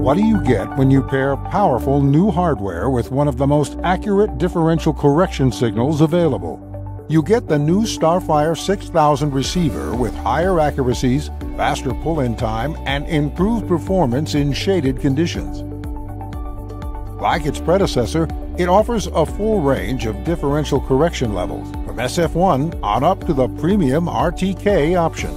What do you get when you pair powerful new hardware with one of the most accurate differential correction signals available? You get the new Starfire 6000 receiver with higher accuracies, faster pull-in time, and improved performance in shaded conditions. Like its predecessor, it offers a full range of differential correction levels, from SF1 on up to the premium RTK option.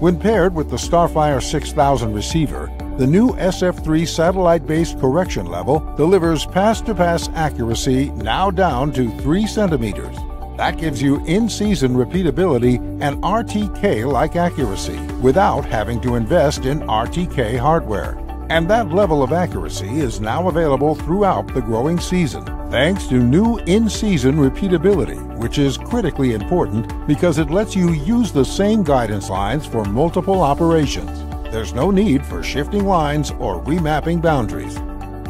When paired with the Starfire 6000 receiver, the new SF3 satellite based correction level delivers pass to pass accuracy now down to 3 centimeters. That gives you in season repeatability and RTK like accuracy without having to invest in RTK hardware. And that level of accuracy is now available throughout the growing season, thanks to new in season repeatability, which is critically important because it lets you use the same guidance lines for multiple operations. There's no need for shifting lines or remapping boundaries.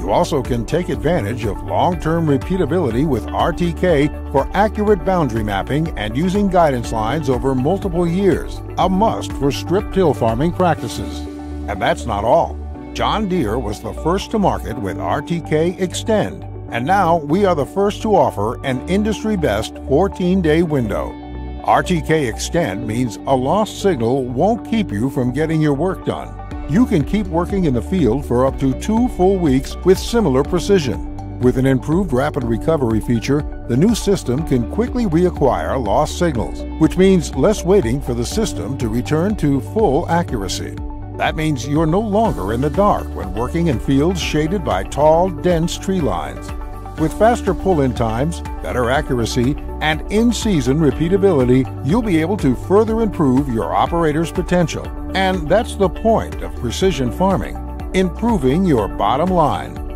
You also can take advantage of long-term repeatability with RTK for accurate boundary mapping and using guidance lines over multiple years, a must for strip till farming practices. And that's not all. John Deere was the first to market with RTK Extend, and now we are the first to offer an industry-best 14-day window. RTK Extend means a lost signal won't keep you from getting your work done. You can keep working in the field for up to two full weeks with similar precision. With an improved rapid recovery feature, the new system can quickly reacquire lost signals, which means less waiting for the system to return to full accuracy. That means you're no longer in the dark when working in fields shaded by tall, dense tree lines. With faster pull in times, better accuracy, and in season repeatability, you'll be able to further improve your operator's potential. And that's the point of precision farming improving your bottom line.